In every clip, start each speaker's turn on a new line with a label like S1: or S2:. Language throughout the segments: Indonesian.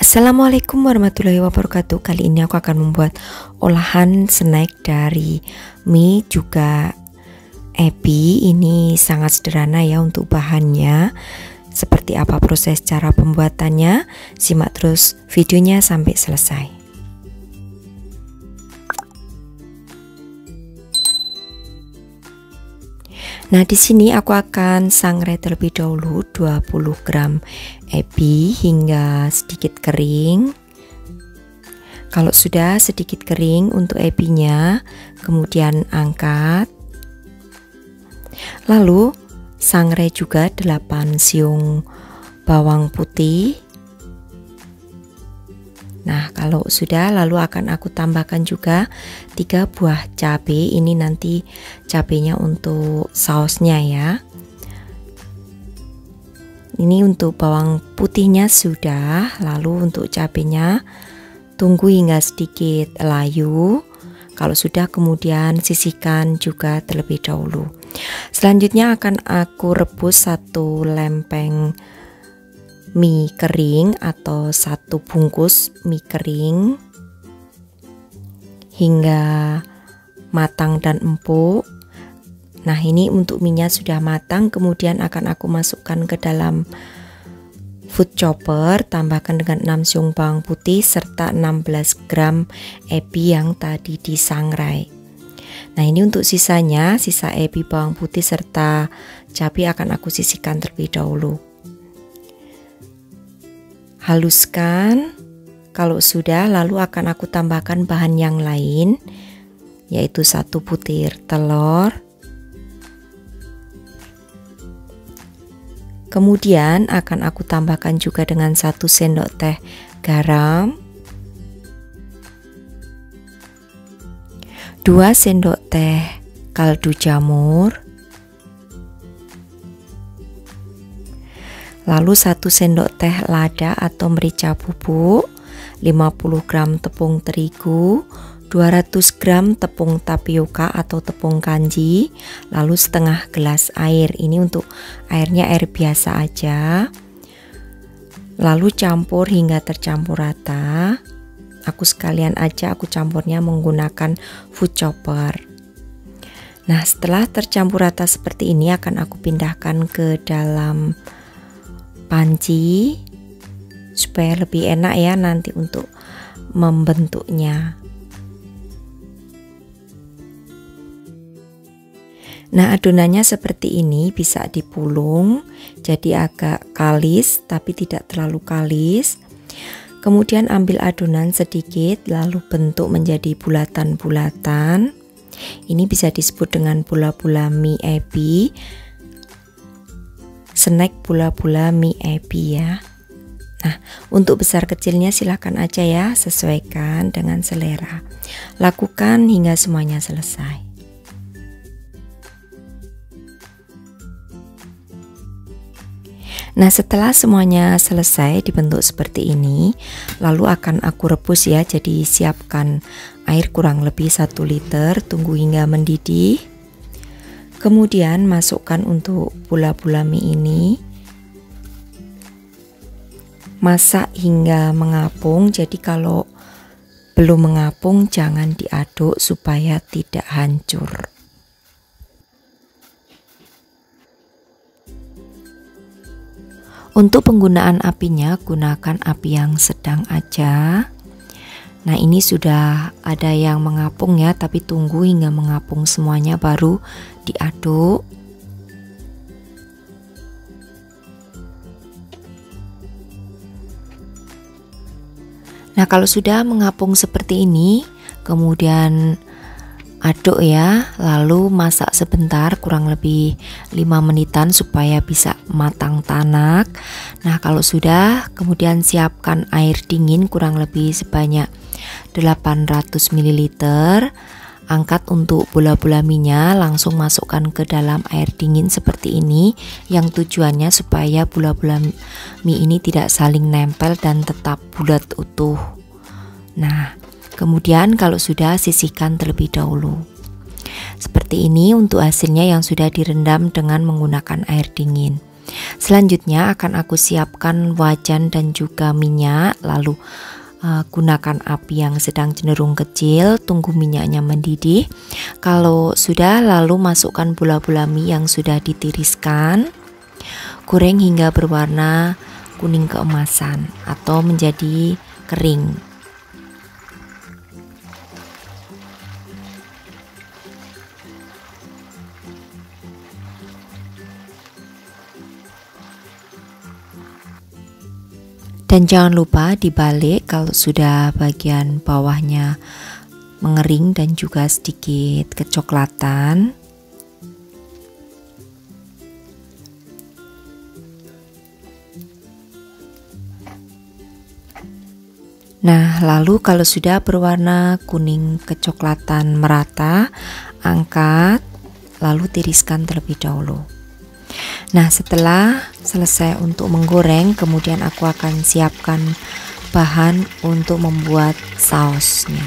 S1: Assalamualaikum warahmatullahi wabarakatuh. Kali ini aku akan membuat olahan snack dari mie juga ebi. Ini sangat sederhana ya untuk bahannya. Seperti apa proses cara pembuatannya? Simak terus videonya sampai selesai Nah, di sini aku akan sangrai terlebih dahulu 20 gram ebi hingga sedikit kering. Kalau sudah sedikit kering untuk ebinya, kemudian angkat. Lalu sangrai juga 8 siung bawang putih Nah, kalau sudah lalu akan aku tambahkan juga tiga buah cabai. Ini nanti cabenya untuk sausnya ya. Ini untuk bawang putihnya sudah, lalu untuk cabenya tunggu hingga sedikit layu. Kalau sudah kemudian sisihkan juga terlebih dahulu. Selanjutnya akan aku rebus satu lempeng mie kering atau satu bungkus mie kering hingga matang dan empuk. Nah, ini untuk minyak sudah matang, kemudian akan aku masukkan ke dalam food chopper, tambahkan dengan 6 siung bawang putih serta 16 gram ebi yang tadi disangrai. Nah, ini untuk sisanya, sisa ebi bawang putih serta cabai akan aku sisihkan terlebih dahulu. Haluskan. Kalau sudah, lalu akan aku tambahkan bahan yang lain, yaitu satu butir telur. Kemudian akan aku tambahkan juga dengan satu sendok teh garam, dua sendok teh kaldu jamur, lalu 1 sendok teh lada atau merica bubuk, 50 gram tepung terigu, 200 gram tepung tapioka atau tepung kanji, lalu setengah gelas air. Ini untuk airnya air biasa aja. Lalu campur hingga tercampur rata. Aku sekalian aja aku campurnya menggunakan food chopper. Nah, setelah tercampur rata seperti ini akan aku pindahkan ke dalam panci supaya lebih enak ya nanti untuk membentuknya. Nah, adonannya seperti ini bisa dipulung jadi agak kalis tapi tidak terlalu kalis. Kemudian ambil adonan sedikit lalu bentuk menjadi bulatan-bulatan. Ini bisa disebut dengan bola-bola mie ebi snack pula-pula mie ebi ya. Nah, untuk besar kecilnya silahkan aja ya, sesuaikan dengan selera. Lakukan hingga semuanya selesai. Nah, setelah semuanya selesai dibentuk seperti ini, lalu akan aku rebus ya. Jadi siapkan air kurang lebih 1 liter, tunggu hingga mendidih. Kemudian masukkan untuk bola-bola mie ini. Masak hingga mengapung. Jadi kalau belum mengapung jangan diaduk supaya tidak hancur. Untuk penggunaan apinya gunakan api yang sedang aja. Nah ini sudah ada yang mengapung ya tapi tunggu hingga mengapung semuanya baru diaduk. Nah kalau sudah mengapung seperti ini kemudian aduk ya lalu masak sebentar kurang lebih 5 menitan supaya bisa matang tanak. Nah kalau sudah kemudian siapkan air dingin kurang lebih sebanyak 800 ml angkat untuk bola-bola minyak langsung masukkan ke dalam air dingin seperti ini yang tujuannya supaya bola-bola mie ini tidak saling nempel dan tetap bulat utuh. Nah Kemudian kalau sudah sisihkan terlebih dahulu. Seperti ini untuk hasilnya yang sudah direndam dengan menggunakan air dingin. Selanjutnya akan aku siapkan wajan dan juga minyak lalu uh, gunakan api yang sedang cenderung kecil, tunggu minyaknya mendidih. Kalau sudah lalu masukkan bola-bola mie yang sudah ditiriskan. Goreng hingga berwarna kuning keemasan atau menjadi kering. Dan jangan lupa dibalik kalau sudah bagian bawahnya mengering dan juga sedikit kecoklatan. Nah, lalu kalau sudah berwarna kuning kecoklatan merata, angkat lalu tiriskan terlebih dahulu. Nah, setelah selesai untuk menggoreng, kemudian aku akan siapkan bahan untuk membuat sausnya.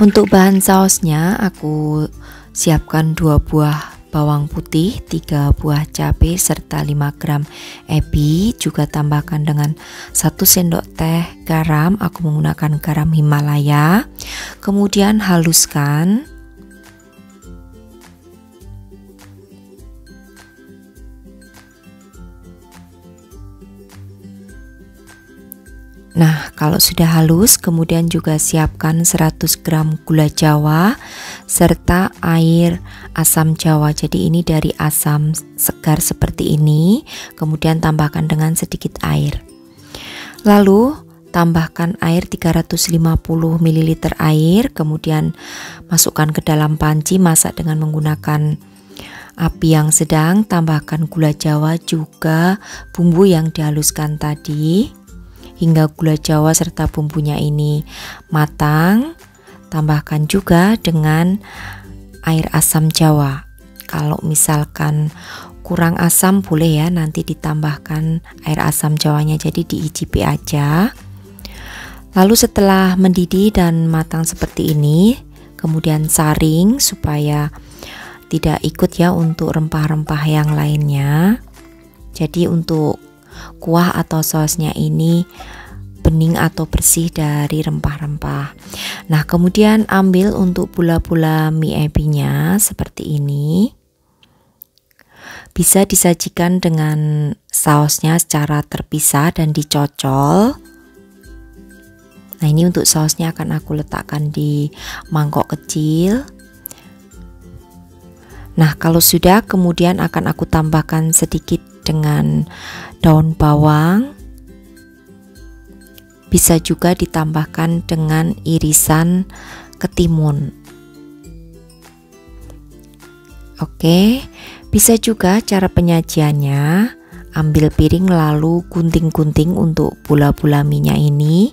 S1: Untuk bahan sausnya, aku siapkan dua buah bawang putih, 3 buah cabai serta 5 gram ebi, juga tambahkan dengan 1 sendok teh garam, aku menggunakan garam Himalaya. Kemudian haluskan Nah, kalau sudah halus, kemudian juga siapkan 100 gram gula jawa serta air asam jawa. Jadi ini dari asam segar seperti ini, kemudian tambahkan dengan sedikit air. Lalu tambahkan air 350 ml air, kemudian masukkan ke dalam panci masak dengan menggunakan api yang sedang, tambahkan gula jawa juga bumbu yang dihaluskan tadi hingga gula jawa serta bumbunya ini matang. Tambahkan juga dengan air asam jawa. Kalau misalkan kurang asam boleh ya nanti ditambahkan air asam jawanya jadi diicipi aja. Lalu setelah mendidih dan matang seperti ini, kemudian saring supaya tidak ikut ya untuk rempah-rempah yang lainnya. Jadi untuk kuah atau sausnya ini bening atau bersih dari rempah-rempah. Nah, kemudian ambil untuk pula-pula mie ebinya seperti ini. Bisa disajikan dengan sausnya secara terpisah dan dicocol. Nah, ini untuk sausnya akan aku letakkan di mangkok kecil. Nah, kalau sudah kemudian akan aku tambahkan sedikit dengan daun bawang. Bisa juga ditambahkan dengan irisan ketimun. Oke, bisa juga cara penyajiannya ambil piring lalu gunting-gunting untuk bola-bola minyak ini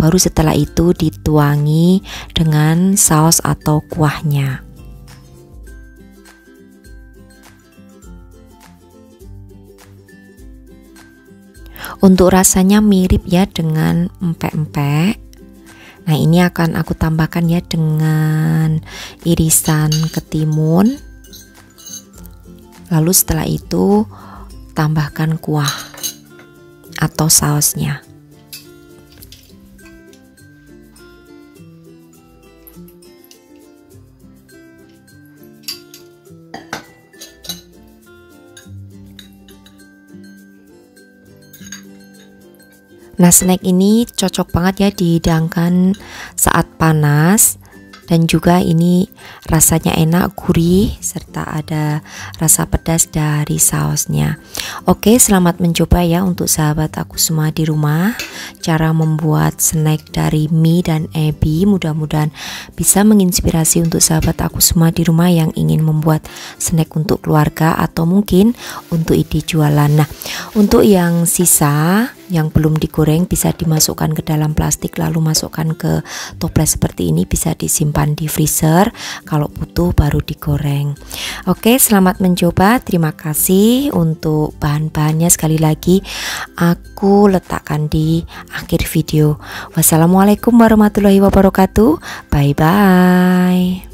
S1: baru setelah itu dituangi dengan saus atau kuahnya Untuk rasanya mirip ya dengan empek-empek. Nah, ini akan aku tambahkan ya dengan irisan ketimun. Lalu setelah itu tambahkan kuah atau sausnya. Nah, snack ini cocok banget ya dihidangkan saat panas dan juga ini rasanya enak gurih serta ada rasa pedas dari sausnya. Oke selamat mencoba ya untuk sahabat aku semua di rumah. Cara membuat snack dari mie dan ebi mudah-mudahan bisa menginspirasi untuk sahabat aku semua di rumah yang ingin membuat snack untuk keluarga atau mungkin untuk ide jualan. Nah untuk yang sisa yang belum digoreng bisa dimasukkan ke dalam plastik lalu masukkan ke toples seperti ini bisa disimpan di freezer kalau butuh baru digoreng. Oke selamat mencoba. Terima kasih untuk bahan-bahannya. Sekali lagi aku letakkan di akhir video. Wassalamualaikum warahmatullahi wabarakatuh. Bye bye